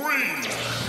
Three,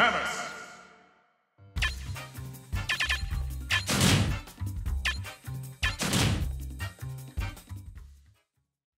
Thomas.